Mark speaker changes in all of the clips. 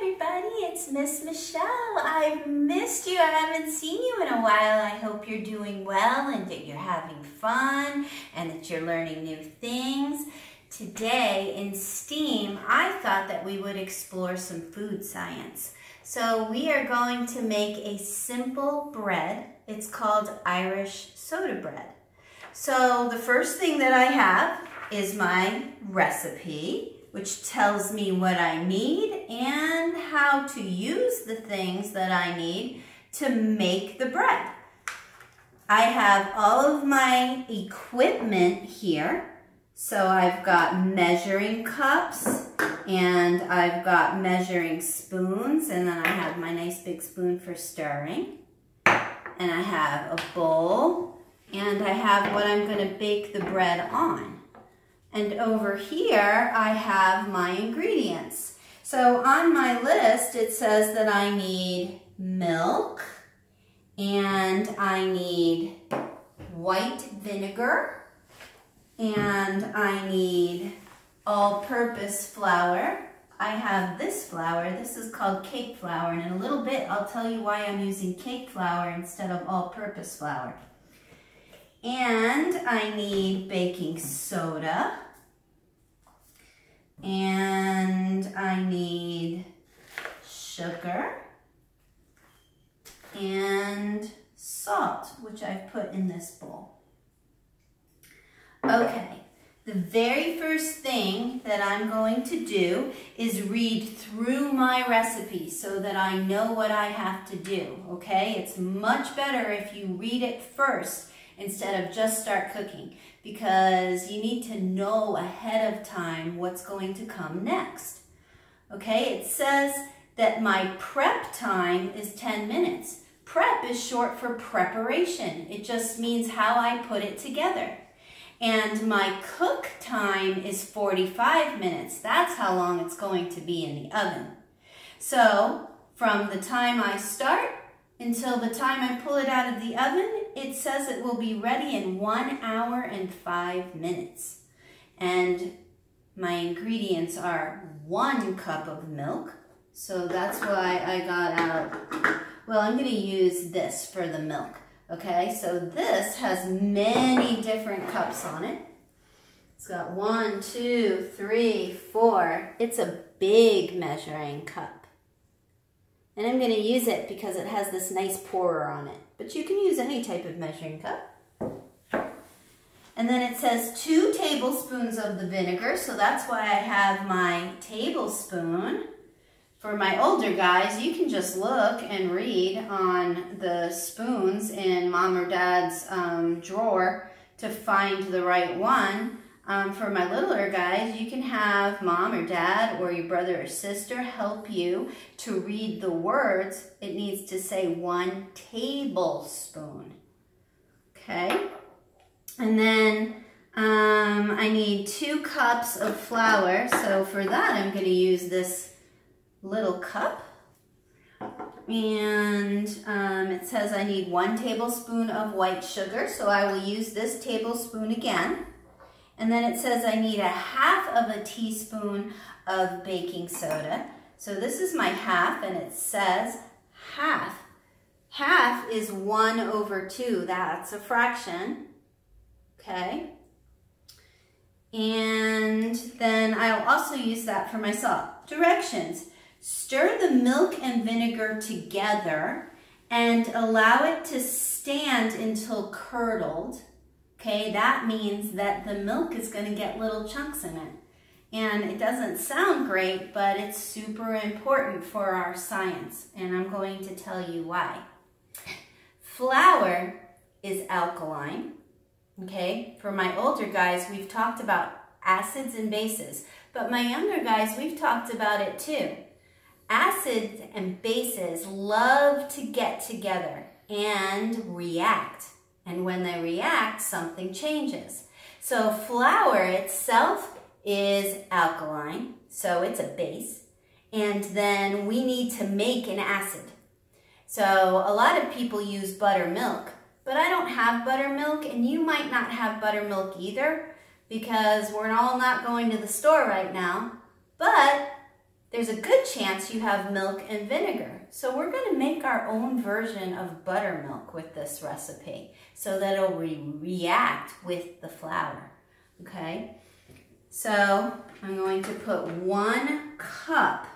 Speaker 1: everybody, it's Miss Michelle. I've missed you. I haven't seen you in a while. I hope you're doing well and that you're having fun and that you're learning new things. Today in STEAM, I thought that we would explore some food science. So we are going to make a simple bread. It's called Irish soda bread. So the first thing that I have is my recipe which tells me what I need and how to use the things that I need to make the bread. I have all of my equipment here. So I've got measuring cups and I've got measuring spoons and then I have my nice big spoon for stirring. And I have a bowl and I have what I'm going to bake the bread on. And over here, I have my ingredients. So on my list, it says that I need milk and I need white vinegar and I need all-purpose flour. I have this flour. This is called cake flour. And in a little bit, I'll tell you why I'm using cake flour instead of all-purpose flour. And I need baking soda. And I need sugar and salt, which I've put in this bowl. Okay, the very first thing that I'm going to do is read through my recipe so that I know what I have to do, okay? It's much better if you read it first instead of just start cooking because you need to know ahead of time what's going to come next. Okay, it says that my prep time is 10 minutes. Prep is short for preparation. It just means how I put it together. And my cook time is 45 minutes. That's how long it's going to be in the oven. So from the time I start until the time I pull it out of the oven, it says it will be ready in one hour and five minutes. And my ingredients are one cup of milk. So that's why I got out, well, I'm gonna use this for the milk. Okay, so this has many different cups on it. It's got one, two, three, four. It's a big measuring cup. And I'm going to use it because it has this nice pourer on it. But you can use any type of measuring cup. And then it says two tablespoons of the vinegar, so that's why I have my tablespoon. For my older guys, you can just look and read on the spoons in mom or dad's um, drawer to find the right one. Um, for my littler guys, you can have mom or dad or your brother or sister help you to read the words. It needs to say one tablespoon. Okay? And then um, I need two cups of flour. So for that, I'm going to use this little cup. And um, it says I need one tablespoon of white sugar. So I will use this tablespoon again. And then it says I need a half of a teaspoon of baking soda. So this is my half and it says half. Half is one over two, that's a fraction, okay? And then I'll also use that for my salt. Directions, stir the milk and vinegar together and allow it to stand until curdled Okay, that means that the milk is going to get little chunks in it. And it doesn't sound great, but it's super important for our science, and I'm going to tell you why. Flour is alkaline, okay? For my older guys, we've talked about acids and bases, but my younger guys, we've talked about it too. Acids and bases love to get together and react. And when they react, something changes. So flour itself is alkaline, so it's a base. And then we need to make an acid. So a lot of people use buttermilk, but I don't have buttermilk and you might not have buttermilk either because we're all not going to the store right now. But there's a good chance you have milk and vinegar. So we're going to make our own version of buttermilk with this recipe so that it'll re react with the flour, okay? So I'm going to put one cup,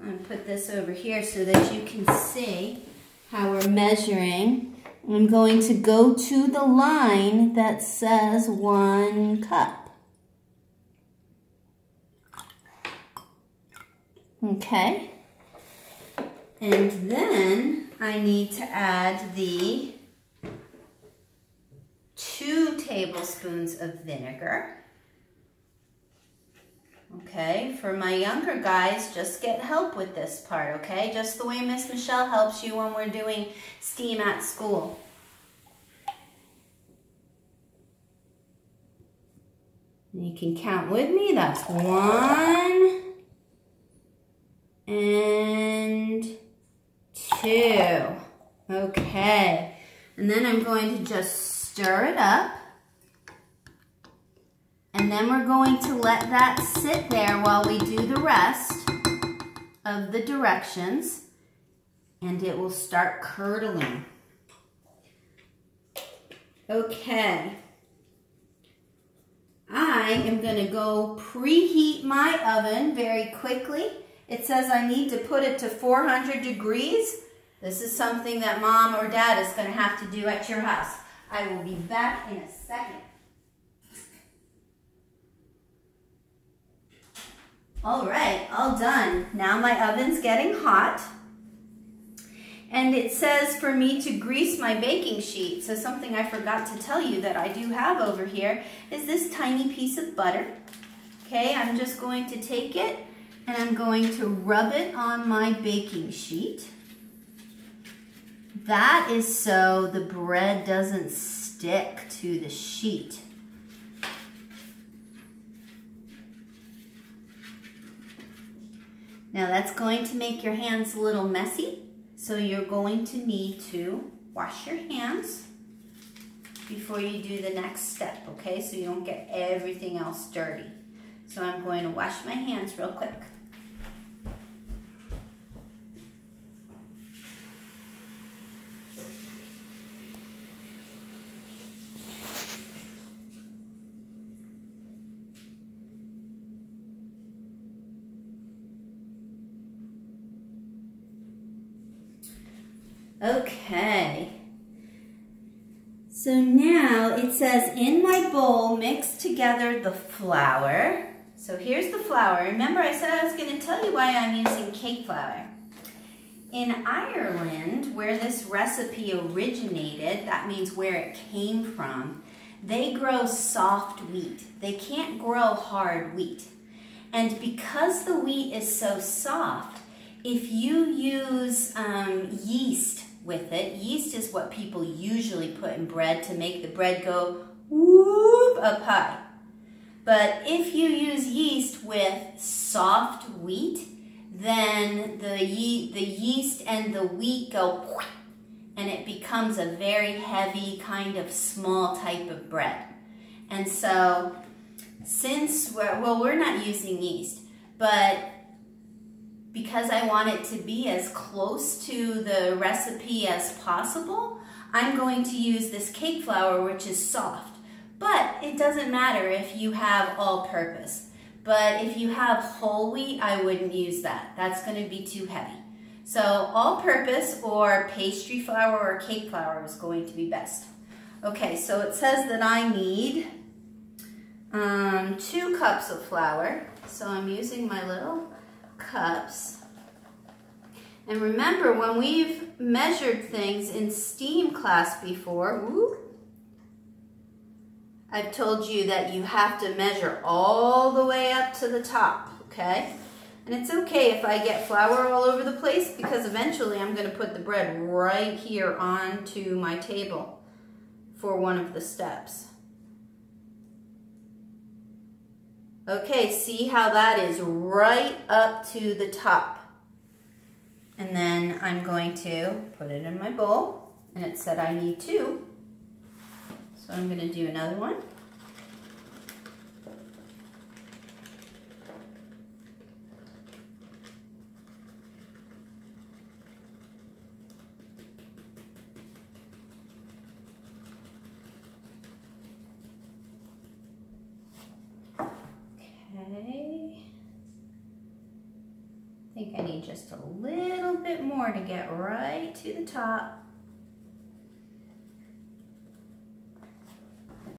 Speaker 1: I'm to put this over here so that you can see how we're measuring. I'm going to go to the line that says one cup. Okay. And then I need to add the two tablespoons of vinegar. Okay, for my younger guys, just get help with this part, okay? Just the way Miss Michelle helps you when we're doing STEAM at school. You can count with me. That's one and two. Okay. And then I'm going to just stir it up. And then we're going to let that sit there while we do the rest of the directions. And it will start curdling. Okay. I am going to go preheat my oven very quickly. It says I need to put it to 400 degrees. This is something that mom or dad is going to have to do at your house. I will be back in a second. All right, all done. Now my oven's getting hot. And it says for me to grease my baking sheet. So something I forgot to tell you that I do have over here is this tiny piece of butter. Okay, I'm just going to take it and I'm going to rub it on my baking sheet. That is so the bread doesn't stick to the sheet. Now that's going to make your hands a little messy, so you're going to need to wash your hands before you do the next step, okay? So you don't get everything else dirty. So I'm going to wash my hands real quick. Okay. So now it says, in my bowl, mix together the flour. So here's the flour. Remember I said I was going to tell you why I'm using cake flour. In Ireland, where this recipe originated, that means where it came from, they grow soft wheat. They can't grow hard wheat. And because the wheat is so soft, if you use um, yeast with it. Yeast is what people usually put in bread to make the bread go whoop up high. But if you use yeast with soft wheat, then the, ye the yeast and the wheat go and it becomes a very heavy kind of small type of bread. And so since we're, well, we're not using yeast, but because I want it to be as close to the recipe as possible, I'm going to use this cake flour, which is soft. But it doesn't matter if you have all-purpose. But if you have whole wheat, I wouldn't use that. That's going to be too heavy. So all-purpose or pastry flour or cake flour is going to be best. Okay, so it says that I need um, two cups of flour. So I'm using my little cups. And remember, when we've measured things in STEAM class before, I've told you that you have to measure all the way up to the top, okay? And it's okay if I get flour all over the place because eventually I'm going to put the bread right here onto my table for one of the steps. Okay, see how that is right up to the top. And then I'm going to put it in my bowl. And it said I need two. So I'm going to do another one. Think I need just a little bit more to get right to the top.